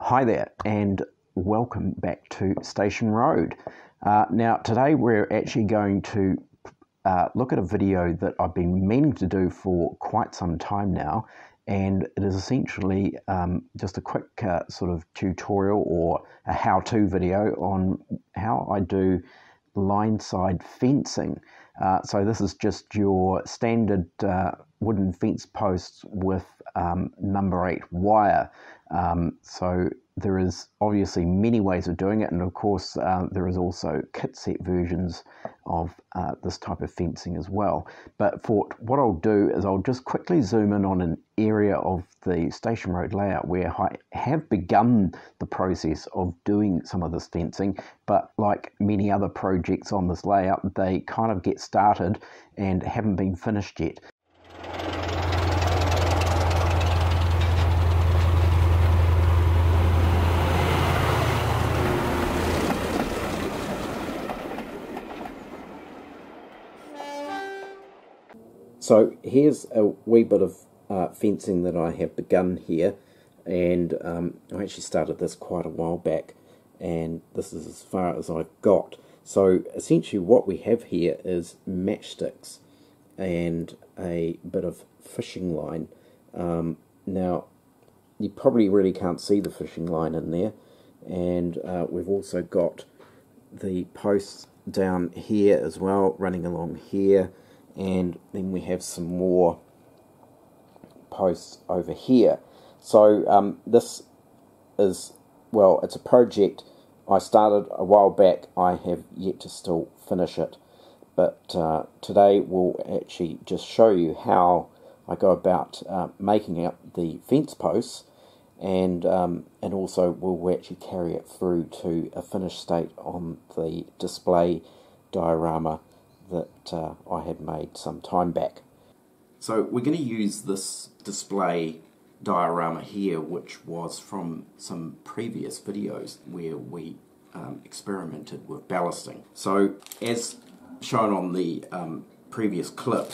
Hi there, and welcome back to Station Road. Uh, now, today we're actually going to uh, look at a video that I've been meaning to do for quite some time now, and it is essentially um, just a quick uh, sort of tutorial or a how to video on how I do line side fencing. Uh, so, this is just your standard uh, wooden fence posts with um, number eight wire. Um, so there is obviously many ways of doing it, and of course uh, there is also kit set versions of uh, this type of fencing as well. But for what I'll do is I'll just quickly zoom in on an area of the station road layout where I have begun the process of doing some of this fencing, but like many other projects on this layout, they kind of get started and haven't been finished yet. So here's a wee bit of uh, fencing that I have begun here, and um, I actually started this quite a while back, and this is as far as I've got. So essentially, what we have here is matchsticks and a bit of fishing line. Um, now, you probably really can't see the fishing line in there, and uh, we've also got the posts down here as well, running along here and then we have some more posts over here. So um, this is, well, it's a project I started a while back. I have yet to still finish it. But uh, today we'll actually just show you how I go about uh, making out the fence posts and um, and also we'll actually carry it through to a finished state on the display diorama that uh, I had made some time back. So we're going to use this display diorama here, which was from some previous videos where we um, experimented with ballasting. So as shown on the um, previous clip,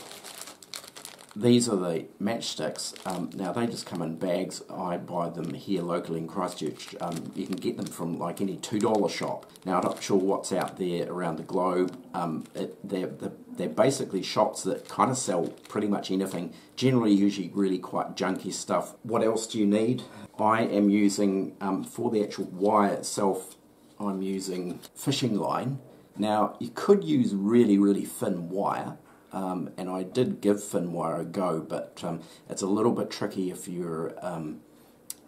these are the matchsticks. Um, now they just come in bags. I buy them here locally in Christchurch. Um, you can get them from like any two dollar shop. Now I'm not sure what's out there around the globe. Um, it, they're, they're basically shops that kind of sell pretty much anything. Generally, usually really quite junky stuff. What else do you need? I am using um, for the actual wire itself. I'm using fishing line. Now you could use really really thin wire um, and I did give Finwire a go, but um, it's a little bit tricky if you're um,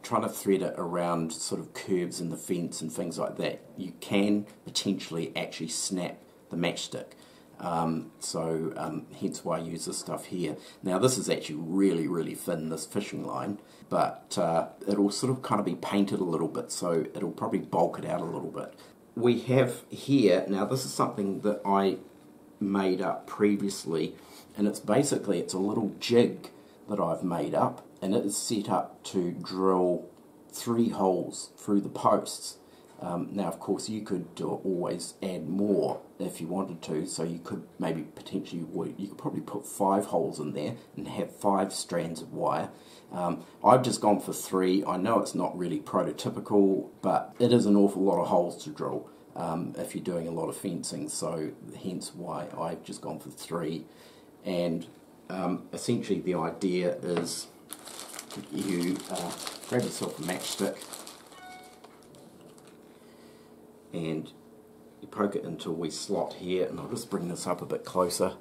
trying to thread it around sort of curves in the fence and things like that. You can potentially actually snap the matchstick. Um, so um, hence why I use this stuff here. Now this is actually really really thin, this fishing line, but uh, it'll sort of kind of be painted a little bit, so it'll probably bulk it out a little bit. We have here, now this is something that I made up previously and it's basically it's a little jig that I've made up and it is set up to drill three holes through the posts. Um, now of course you could always add more if you wanted to so you could maybe potentially you could probably put five holes in there and have five strands of wire. Um, I've just gone for three. I know it's not really prototypical but it is an awful lot of holes to drill um, if you're doing a lot of fencing. So hence why I've just gone for three. And um, essentially the idea is you uh, grab yourself a matchstick and you poke it into a wee slot here and I'll just bring this up a bit closer.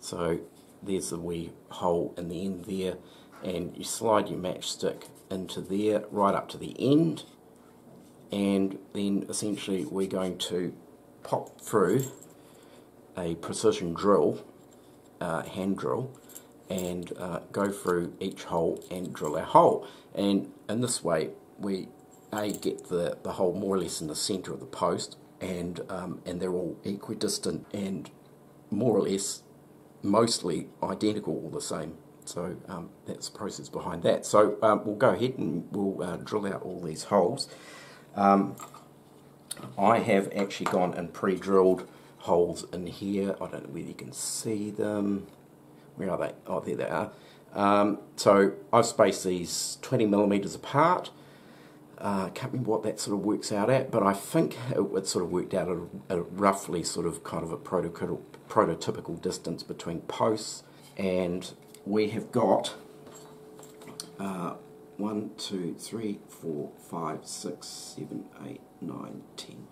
So there's the wee hole in the end there and you slide your matchstick into there right up to the end and then essentially we're going to pop through a precision drill, uh, hand drill, and uh, go through each hole and drill our hole. And in this way, we a get the, the hole more or less in the center of the post, and um, and they're all equidistant and more or less mostly identical, all the same. So um, that's the process behind that. So um, we'll go ahead and we'll uh, drill out all these holes. Um, I have actually gone and pre-drilled holes in here. I don't know whether you can see them. Where are they? Oh, there they are. Um, so I've spaced these 20 millimeters apart. Uh, can't remember what that sort of works out at, but I think it, it sort of worked out at a, a roughly sort of kind of a prototypical, prototypical distance between posts. And we have got uh, 1, 2, 3, 4, 5, 6, 7, 8, 9, 10,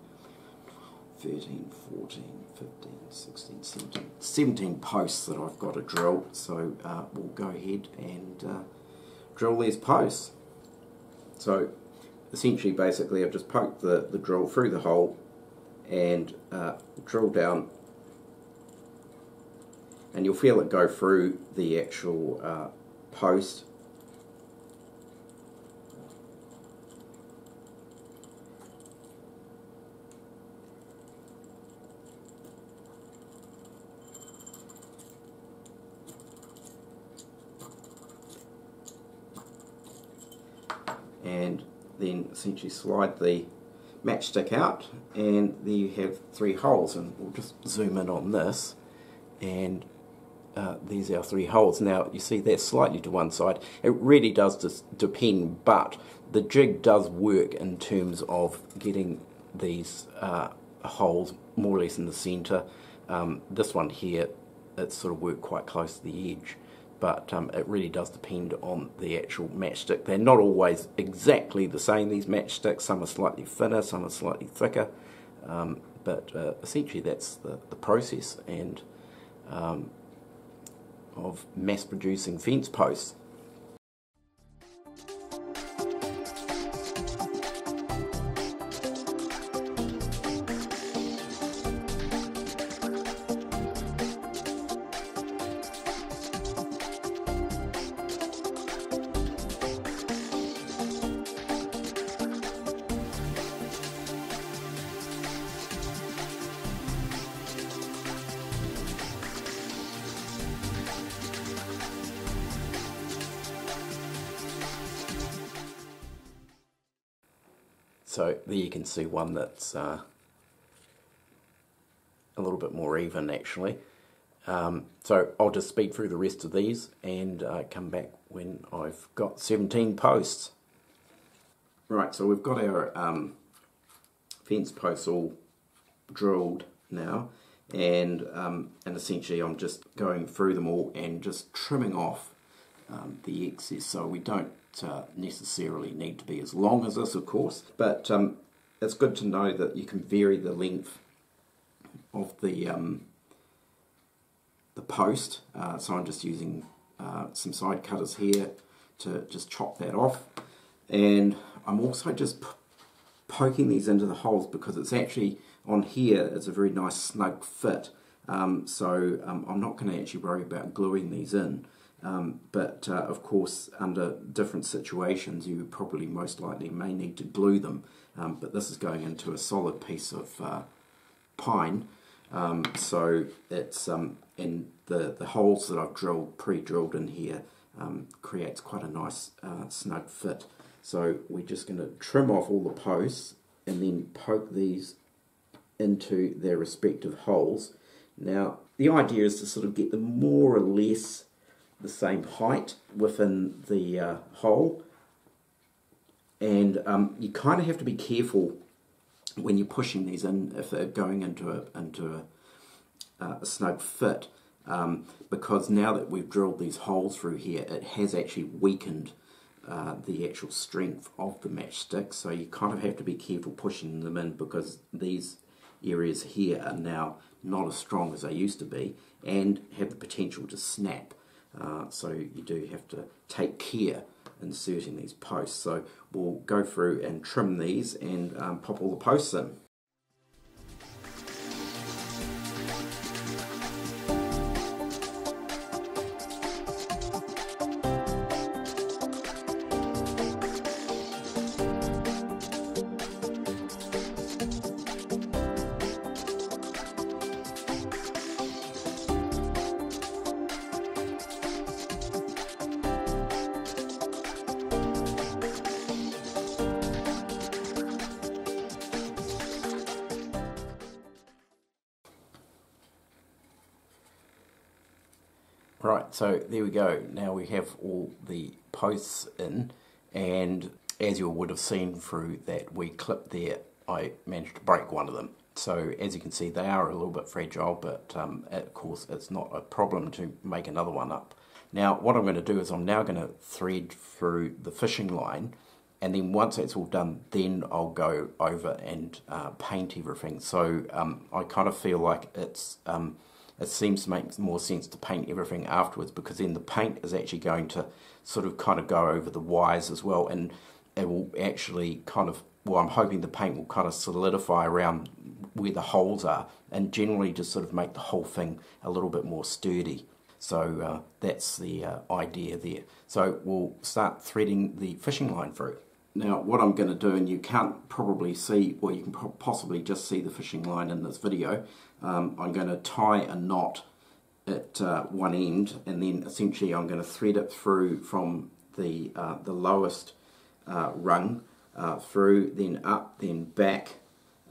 13, 14, 15, 16, 17, 17 posts that I've got to drill. So uh, we'll go ahead and uh, drill these posts. So essentially, basically, I've just poked the, the drill through the hole and uh, drill down and you'll feel it go through the actual uh, post and then essentially slide the matchstick out and there you have three holes and we'll just zoom in on this and uh, these are three holes. Now you see they're slightly to one side. It really does depend but the jig does work in terms of getting these uh, holes more or less in the centre. Um, this one here it sort of worked quite close to the edge but um, it really does depend on the actual matchstick. They're not always exactly the same, these matchsticks. Some are slightly thinner, some are slightly thicker, um, but uh, essentially that's the, the process and um, of mass producing fence posts. So there you can see one that's uh, a little bit more even actually. Um, so I'll just speed through the rest of these and uh, come back when I've got 17 posts. Right, so we've got our um, fence posts all drilled now and um, and essentially I'm just going through them all and just trimming off um, the excess so we don't uh, necessarily need to be as long as this, of course, but um, it's good to know that you can vary the length of the um, the post. Uh, so I'm just using uh, some side cutters here to just chop that off, and I'm also just poking these into the holes because it's actually on here. It's a very nice snug fit. Um, so um, I'm not going to actually worry about gluing these in. Um, but uh, of course, under different situations, you probably most likely may need to glue them. Um, but this is going into a solid piece of uh, pine, um, so it's um, in the the holes that I've drilled pre-drilled in here um, creates quite a nice uh, snug fit. So we're just going to trim off all the posts and then poke these into their respective holes. Now the idea is to sort of get them more or less the same height within the uh, hole. And um, you kind of have to be careful when you're pushing these in if they're going into a, into a, uh, a snug fit um, because now that we've drilled these holes through here it has actually weakened uh, the actual strength of the matchstick. So you kind of have to be careful pushing them in because these areas here are now not as strong as they used to be and have the potential to snap uh, so you do have to take care inserting these posts. So we'll go through and trim these and um, pop all the posts in. Right, so there we go. Now we have all the posts in, and as you would have seen through that wee clip there, I managed to break one of them. So as you can see, they are a little bit fragile, but um, of course it's not a problem to make another one up. Now what I'm going to do is I'm now going to thread through the fishing line and then once that's all done, then I'll go over and uh, paint everything. So um, I kind of feel like it's um, it seems to make more sense to paint everything afterwards because then the paint is actually going to sort of kind of go over the wires as well, and it will actually kind of well, I'm hoping the paint will kind of solidify around where the holes are, and generally just sort of make the whole thing a little bit more sturdy. So uh, that's the uh, idea there. So we'll start threading the fishing line through. Now what I'm going to do, and you can't probably see, or you can possibly just see the fishing line in this video, um, I'm going to tie a knot at uh, one end and then essentially I'm going to thread it through from the, uh, the lowest uh, rung uh, through, then up, then back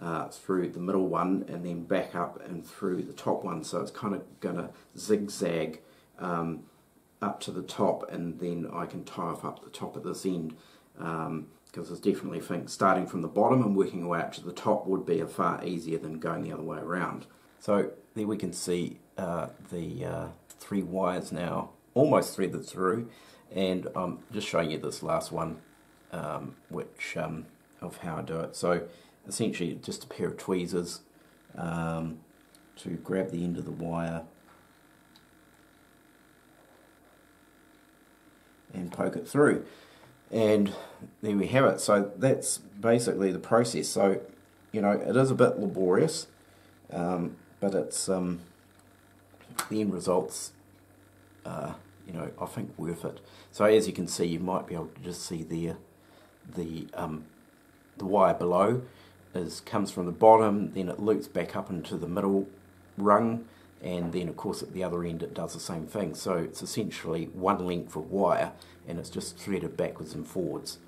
uh, through the middle one and then back up and through the top one. So it's kind of going to zigzag um, up to the top and then I can tie off up the top of this end because um, I definitely think starting from the bottom and working way up to the top would be far easier than going the other way around. So there we can see uh, the uh, three wires now almost threaded through and I'm just showing you this last one um, which um, of how I do it. So essentially just a pair of tweezers um, to grab the end of the wire and poke it through and there we have it. So that's basically the process. So you know it is a bit laborious um, but it's um, the end results uh, you know I think worth it. So as you can see you might be able to just see there the um, the wire below is comes from the bottom then it loops back up into the middle rung and then of course at the other end it does the same thing so it's essentially one length of wire and it's just threaded backwards and forwards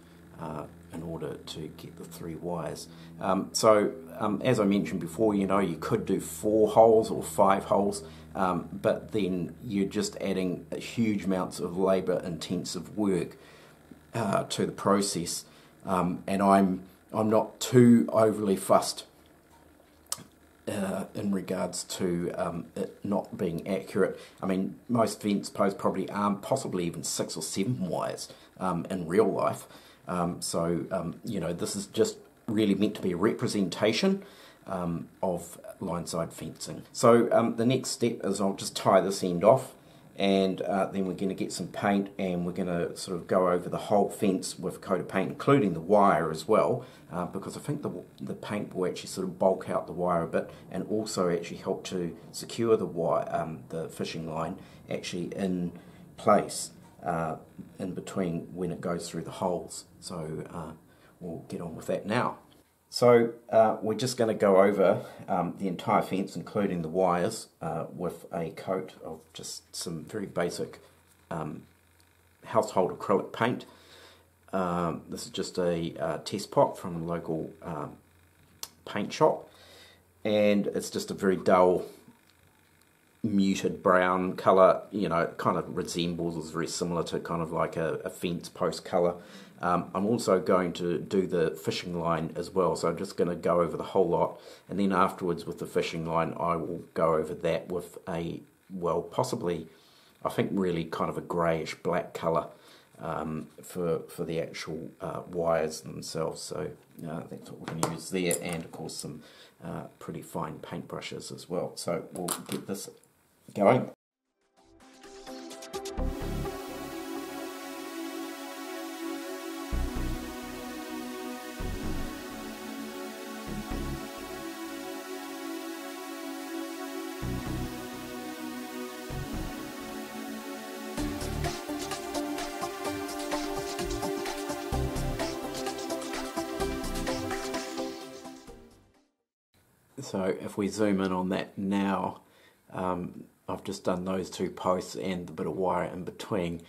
uh, in order to get the three wires. Um, so um, as I mentioned before, you know, you could do four holes or five holes, um, but then you're just adding huge amounts of labour intensive work uh, to the process. Um, and I'm, I'm not too overly fussed uh, in regards to um, it not being accurate. I mean, most fence posts probably are possibly even six or seven wires um, in real life. Um, so, um, you know, this is just really meant to be a representation um, of line side fencing. So um, the next step is I'll just tie this end off and uh, then we're going to get some paint and we're going to sort of go over the whole fence with a coat of paint including the wire as well uh, because I think the, the paint will actually sort of bulk out the wire a bit and also actually help to secure the wire, um, the fishing line actually in place uh, in between when it goes through the holes so uh, we'll get on with that now. So uh, we're just going to go over um, the entire fence, including the wires, uh, with a coat of just some very basic um, household acrylic paint. Um, this is just a uh, test pot from a local um, paint shop, and it's just a very dull, muted brown colour. You know, kind of resembles, is very similar to kind of like a, a fence post colour. Um, I'm also going to do the fishing line as well, so I'm just going to go over the whole lot, and then afterwards with the fishing line, I will go over that with a, well, possibly, I think really kind of a greyish black colour um, for, for the actual uh, wires themselves. So uh, that's what we're going to use there, and of course some uh, pretty fine paintbrushes as well. So we'll get this going. So if we zoom in on that now, um, I've just done those two posts and the bit of wire in between.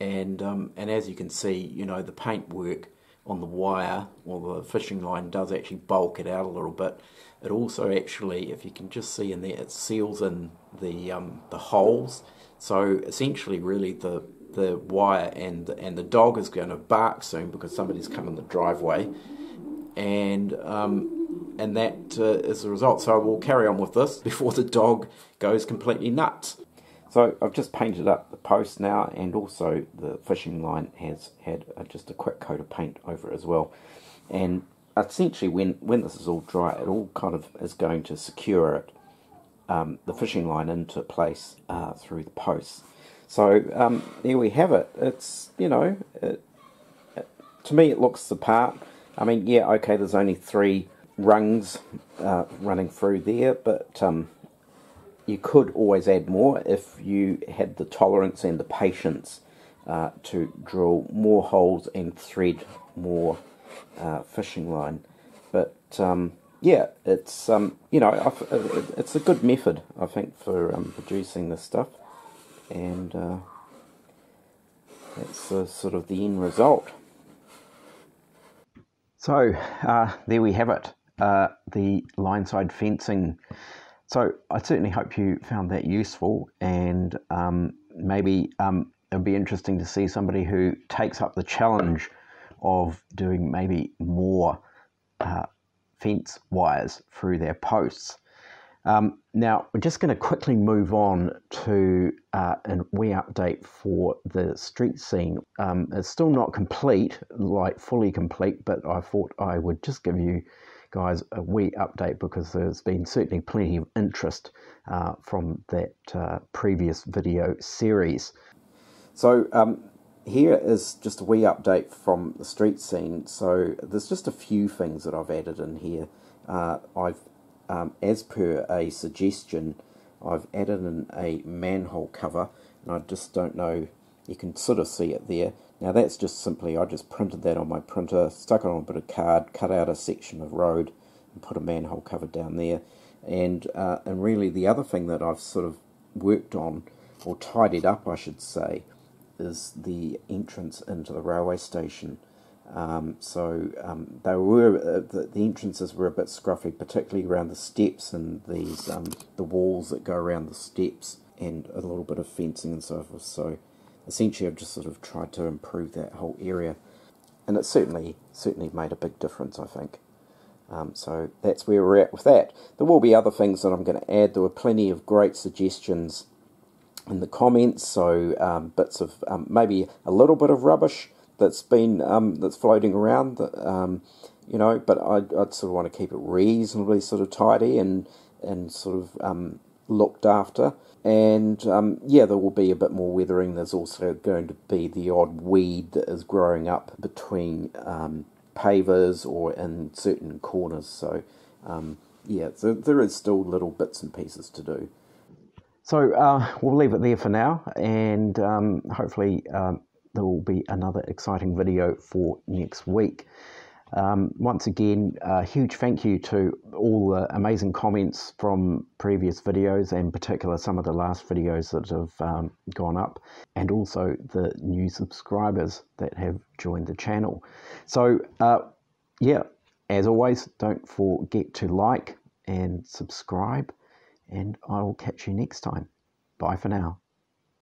And, um, and as you can see, you know, the paint work on the wire or the fishing line does actually bulk it out a little bit. It also actually, if you can just see in there, it seals in the, um, the holes. So essentially really the, the wire, and and the dog is going to bark soon because somebody's come in the driveway, and um, and that uh, is the result. So we'll carry on with this before the dog goes completely nuts. So I've just painted up the post now, and also the fishing line has had just a quick coat of paint over it as well. And essentially, when when this is all dry, it all kind of is going to secure it, um, the fishing line into place uh, through the posts. So um, there we have it. It's you know, it, it, to me, it looks the part. I mean, yeah, okay, there's only three rungs uh, running through there, but um, you could always add more if you had the tolerance and the patience uh, to drill more holes and thread more uh, fishing line. But um, yeah, it's um, you know it's a good method I think for um, producing this stuff, and uh, that's sort of the end result. So uh, there we have it, uh, the line side fencing so I certainly hope you found that useful, and um, maybe um, it'd be interesting to see somebody who takes up the challenge of doing maybe more uh, fence wires through their posts. Um, now, we're just going to quickly move on to uh, a wee update for the street scene. Um, it's still not complete, like fully complete, but I thought I would just give you guys a wee update because there's been certainly plenty of interest uh, from that uh, previous video series. So um, here is just a wee update from the street scene. So there's just a few things that I've added in here. Uh, I've, um, as per a suggestion, I've added in a manhole cover, and I just don't know. You can sort of see it there. Now that's just simply, I just printed that on my printer, stuck it on a bit of card, cut out a section of road and put a manhole cover down there. And, uh, and really the other thing that I've sort of worked on, or tidied up I should say, is the entrance into the railway station. Um, so um, they were uh, the, the, entrances were a bit scruffy, particularly around the steps and these um, the walls that go around the steps, and a little bit of fencing and so forth. So essentially I've just sort of tried to improve that whole area. And it certainly certainly made a big difference I think. Um, so that's where we're at with that. There will be other things that I'm going to add. There were plenty of great suggestions in the comments. So um, bits of um, maybe a little bit of rubbish that's been um, that's floating around that, um, you know but I'd, I'd, sort of want to keep it reasonably sort of tidy and and sort of um, looked after. And um, yeah, there will be a bit more weathering. There's also going to be the odd weed that is growing up between um, pavers or in certain corners. So um, yeah, so there is still little bits and pieces to do. So uh, we'll leave it there for now, and um, hopefully um, there will be another exciting video for next week. Um, once again, a huge thank you to all the amazing comments from previous videos, and particular some of the last videos that have um, gone up, and also the new subscribers that have joined the channel. So, uh, yeah, as always, don't forget to like and subscribe, and I will catch you next time. Bye for now.